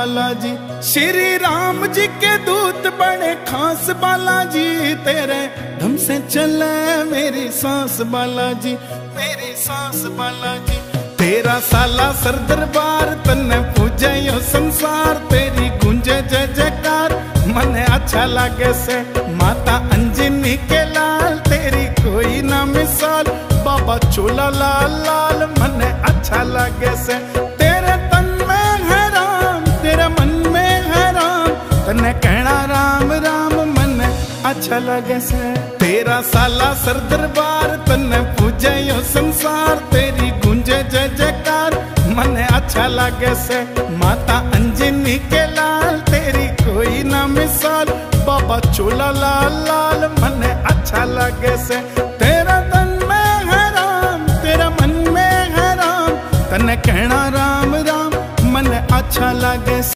बालाजी, श्री राम जी के दूत बड़े खास बालाजी, तेरे धम से चले मेरी सांस बालाजी, मेरी सांस बालाजी। तेरा साला सर दरबार, तन्ने पूजे यो संसार, तेरी गुंजे जय जयकार। मने अच्छा लागे से माता अंजनी के लाल, तेरी कोई ना मिसाल। बाबा चोला लाल लाल, मने अच्छा लागे से अच्छा लगे से। तेरा साला सर दरबार, तन्ने पूजे यो संसार। तेरी गुंजे जय जयकार, मन अच्छा लगे से। माता अंजनी के लाल, तेरी कोई ना मिसाल। बाबा चोला लाल लाल, मन अच्छा लगे से। तेरा तन में है राम, तेरा मन में है राम। तन्ने कहना राम राम, मन अच्छा लगे